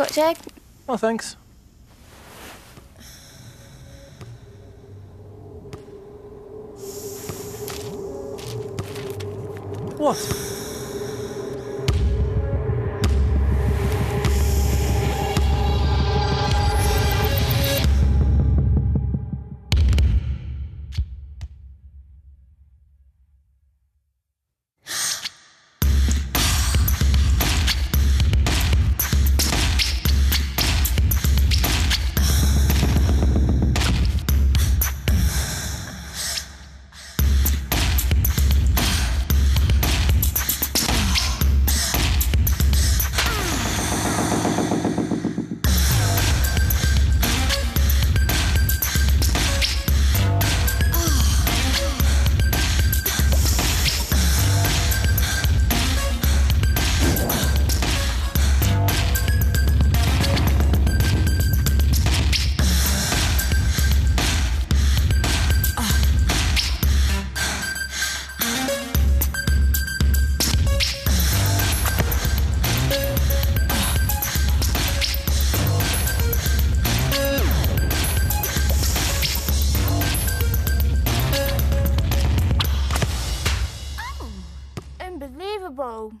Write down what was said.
Scotch egg? Oh, thanks. What? unbelievable.